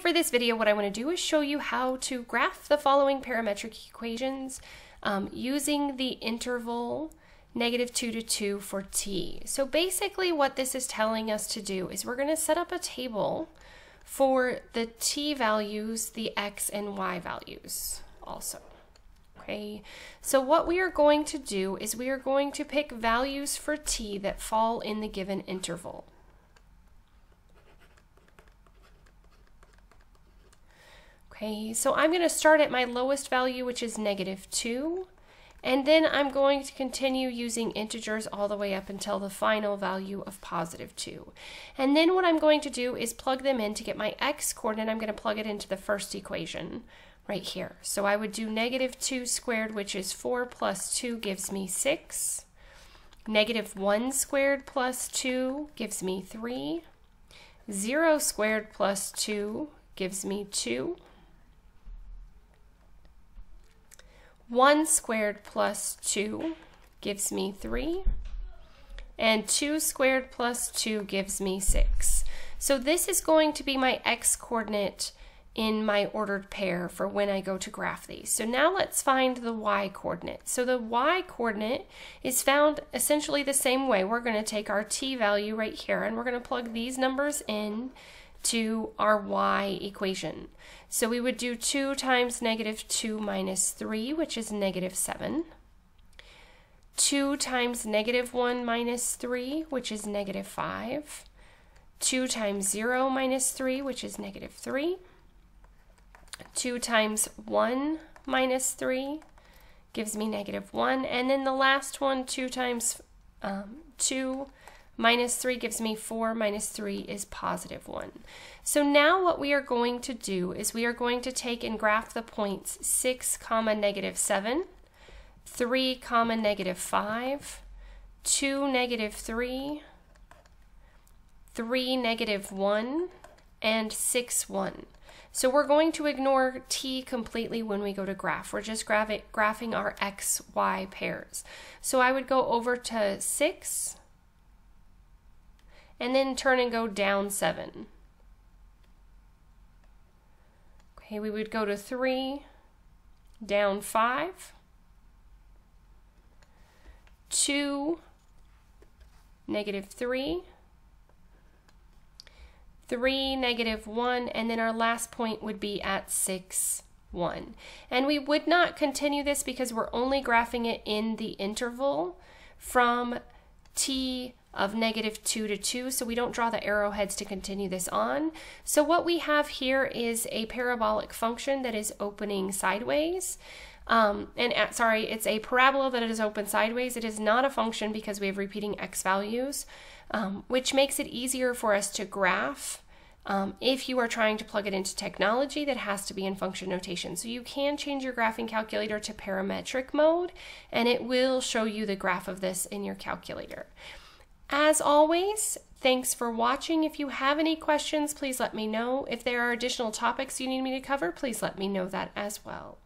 For this video, what I want to do is show you how to graph the following parametric equations um, using the interval negative 2 to 2 for t. So basically what this is telling us to do is we're going to set up a table for the t values, the x and y values also. Okay, so what we are going to do is we are going to pick values for t that fall in the given interval. Okay, so I'm going to start at my lowest value, which is negative 2. And then I'm going to continue using integers all the way up until the final value of positive 2. And then what I'm going to do is plug them in to get my x coordinate. I'm going to plug it into the first equation right here. So I would do negative 2 squared, which is 4 plus 2 gives me 6. Negative 1 squared plus 2 gives me 3. 0 squared plus 2 gives me 2. 1 squared plus 2 gives me 3. And 2 squared plus 2 gives me 6. So this is going to be my x-coordinate in my ordered pair for when I go to graph these. So now let's find the y-coordinate. So the y-coordinate is found essentially the same way. We're going to take our t value right here and we're going to plug these numbers in to our y equation. So we would do 2 times negative 2 minus 3, which is negative 7. 2 times negative 1 minus 3, which is negative 5. 2 times 0 minus 3, which is negative 3. 2 times 1 minus 3 gives me negative 1. And then the last one, 2 times um, 2 Minus 3 gives me 4, minus 3 is positive 1. So now what we are going to do is we are going to take and graph the points 6 comma negative 7, 3 comma negative 5, 2 negative 3, 3 negative 1, and 6 1. So we're going to ignore t completely when we go to graph. We're just graphing our x, y pairs. So I would go over to 6, and then turn and go down seven. Okay, we would go to three, down five, two, negative three, three, negative one, and then our last point would be at six, 1. And we would not continue this because we're only graphing it in the interval from t of negative 2 to 2, so we don't draw the arrowheads to continue this on. So what we have here is a parabolic function that is opening sideways. Um, and at, sorry, it's a parabola that is open sideways. It is not a function because we have repeating x values, um, which makes it easier for us to graph um, if you are trying to plug it into technology that has to be in function notation. So you can change your graphing calculator to parametric mode and it will show you the graph of this in your calculator. As always, thanks for watching. If you have any questions, please let me know. If there are additional topics you need me to cover, please let me know that as well.